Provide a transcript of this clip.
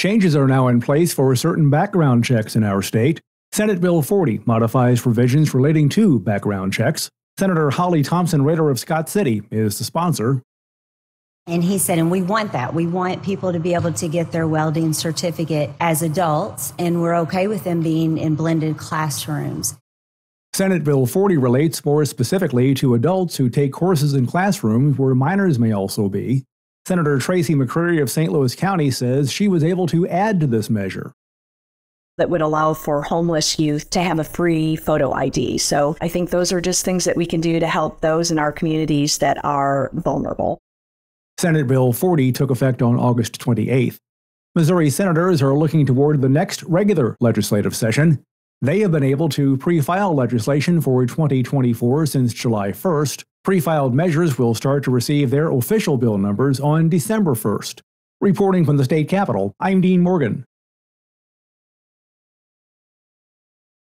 Changes are now in place for certain background checks in our state. Senate Bill 40 modifies provisions relating to background checks. Senator Holly Thompson Rehder of Scott City is the sponsor. And he said, and we want that. We want people to be able to get their welding certificate as adults, and we're okay with them being in blended classrooms. Senate Bill 40 relates more specifically to adults who take courses in classrooms where minors may also be. Senator Tracy McCreery of St. Louis County says she was able to add to this measure that would allow for homeless youth to have a free photo ID. So I think those are just things that we can do to help those in our communities that are vulnerable. Senate Bill 40 took effect on August 28th. Missouri senators are looking toward the next regular legislative session. They have been able to pre file legislation for 2024 since July 1st. Pre filed measures will start to receive their official bill numbers on December 1st. Reporting from the state capitol, I'm Dean Morgan.